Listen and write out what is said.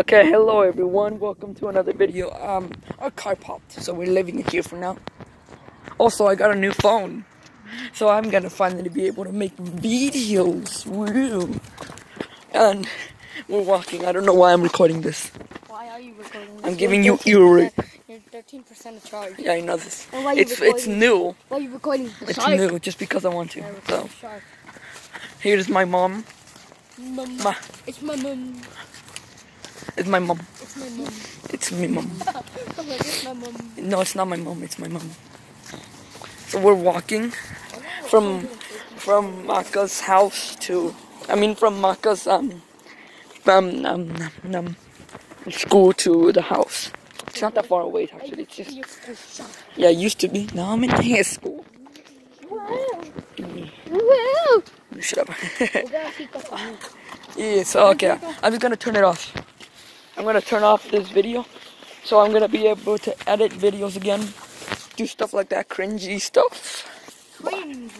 Okay, hello everyone. Welcome to another video. Um, our car popped, so we're living it here for now. Also, I got a new phone, so I'm gonna finally be able to make videos. Woo! And we're walking. I don't know why I'm recording this. Why are you recording this? I'm You're giving you 13% ear. You're 13% of charge. Yeah, I know this. Why It's it's new. Why are you recording It's shark? new, just because I want to. Yeah, So here's my mom. Mum. Ma. It's my mum. It's my mom. It's my mum. It's me, mom. It's my mum. No, it's not my mom. It's my mom. So we're walking from from Maka's house to, I mean, from Maka's um, um, um, um, school to the house. It's not that far away, actually. It's just, You're so shark. yeah, it used to be. Now I'm in high school. Wow. Shut up. We're gonna keep up on you. yeah, so okay, I'm just gonna turn it off. I'm gonna turn off this video, so I'm gonna be able to edit videos again, do stuff like that cringy stuff. Cringe.